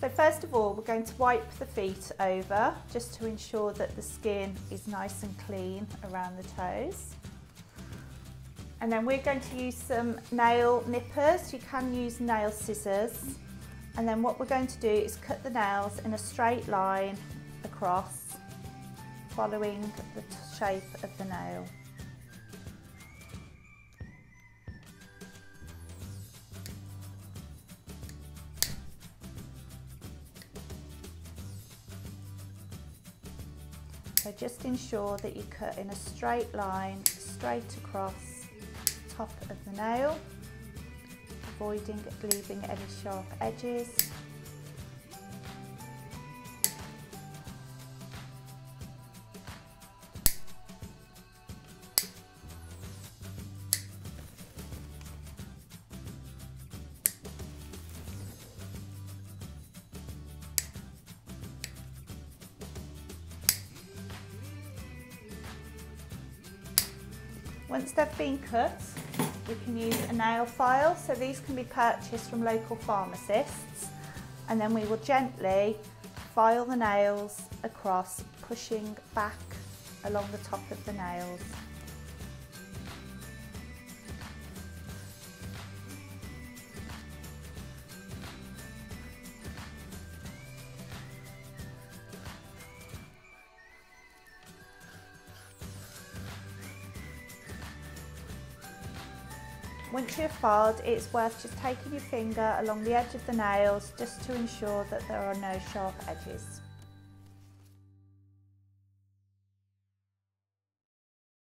So first of all, we're going to wipe the feet over just to ensure that the skin is nice and clean around the toes. And then we're going to use some nail nippers. You can use nail scissors. And then what we're going to do is cut the nails in a straight line across, following the shape of the nail. So just ensure that you cut in a straight line, straight across top of the nail, avoiding leaving any sharp edges. Once they've been cut, we can use a nail file. So these can be purchased from local pharmacists. And then we will gently file the nails across, pushing back along the top of the nails. Once you've filed, it's worth just taking your finger along the edge of the nails just to ensure that there are no sharp edges.